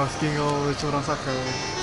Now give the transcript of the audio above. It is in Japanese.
asking all the children soccer.